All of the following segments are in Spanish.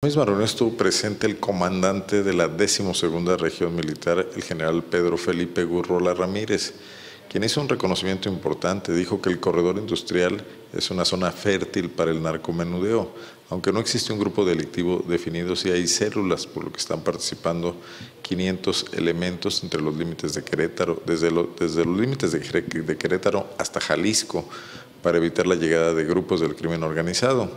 En misma estuvo presente el comandante de la decimosegunda región militar, el general Pedro Felipe Gurrola Ramírez, quien hizo un reconocimiento importante. Dijo que el corredor industrial es una zona fértil para el narcomenudeo, aunque no existe un grupo delictivo definido, sí hay células, por lo que están participando 500 elementos entre los límites de Querétaro, desde, los límites de Querétaro hasta Jalisco, para evitar la llegada de grupos del crimen organizado.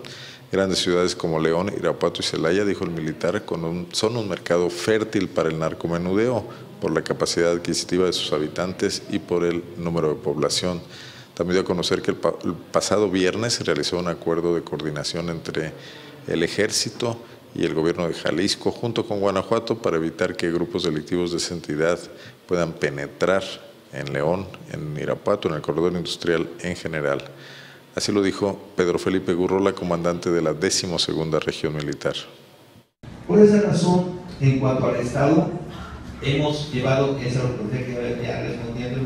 Grandes ciudades como León, Irapuato y Celaya, dijo el militar, son un mercado fértil para el narcomenudeo por la capacidad adquisitiva de sus habitantes y por el número de población. También dio a conocer que el, el pasado viernes se realizó un acuerdo de coordinación entre el ejército y el gobierno de Jalisco junto con Guanajuato para evitar que grupos delictivos de esa entidad puedan penetrar en León, en Irapuato, en el corredor industrial en general. Así lo dijo Pedro Felipe Gurrola, comandante de la decimosegunda región militar. Por esa razón, en cuanto al Estado, hemos llevado esa que ya respondiendo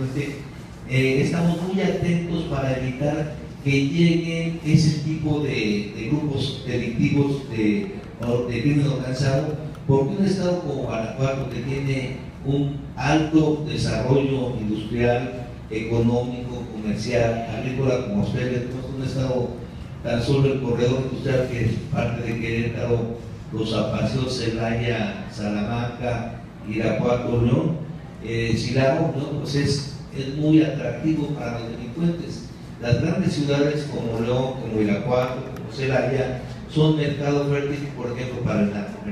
eh, estamos muy atentos para evitar que lleguen ese tipo de, de grupos delictivos de, de crimen organizado, porque un Estado como Guanajuato, que tiene un alto desarrollo industrial, económico, comercial, agrícola como ustedes, tenemos un estado tan solo el corredor industrial que es parte de Querétaro, los apacios Celaya, Salamanca, Irapuato, León, eh, ¿no? pues es, es muy atractivo para los delincuentes. Las grandes ciudades como León, como Irapuato, como Celaya, son mercados fértiles, por ejemplo, para el narco.